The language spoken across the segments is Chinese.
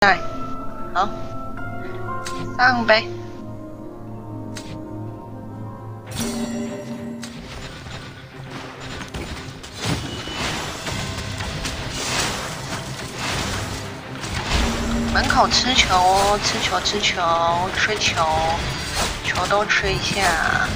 在，好，上呗。门口吃球，吃球，吃球，吃球，球都吃一下。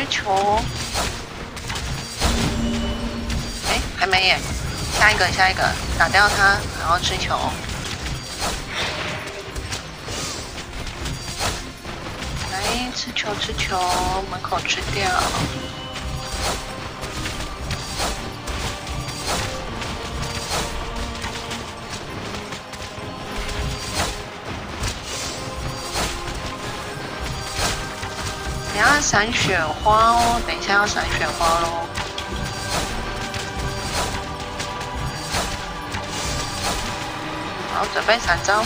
吃球。哎，还没耶，下一个，下一个，打掉他，然后吃球。来，吃球，吃球，门口吃掉。等一下闪雪花哦，等一下要闪雪花喽。好，准备闪招。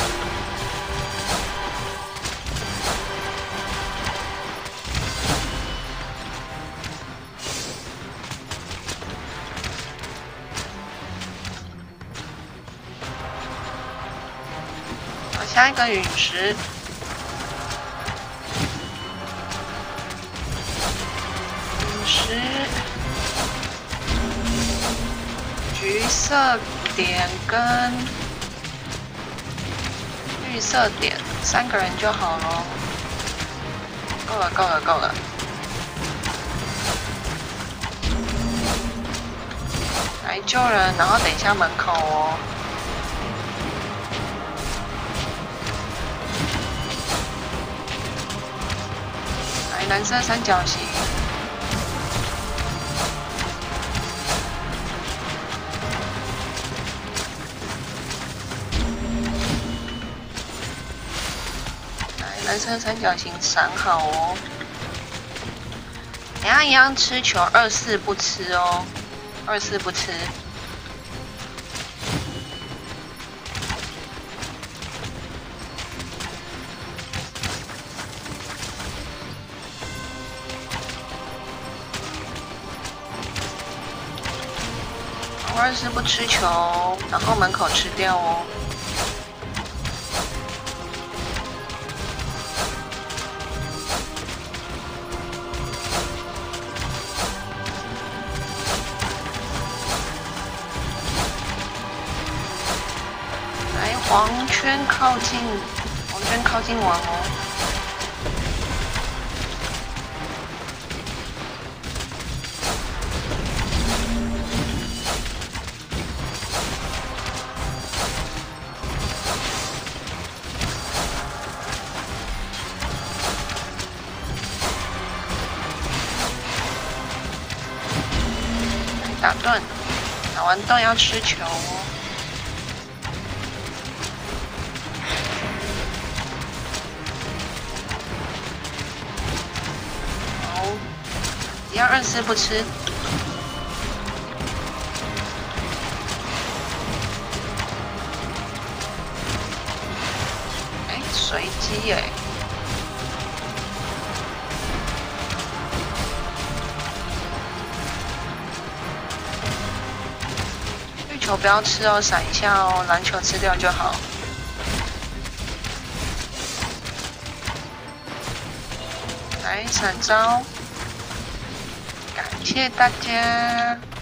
好，下一个陨石。十，橘色点跟绿色点，三个人就好了。够了，够了，够了。来救人，然后等一下门口哦。来，蓝色三角形。蓝色三角形闪好哦，等下一样吃球，二四不吃哦，二四不吃。二四不吃球，然后门口吃掉哦。黄圈靠近，黄圈靠近王哦。打断，打完断要吃球哦。一样二四不吃。哎，随机哎。绿球不要吃哦，闪一下哦，篮球吃掉就好。来闪招，谢谢大家。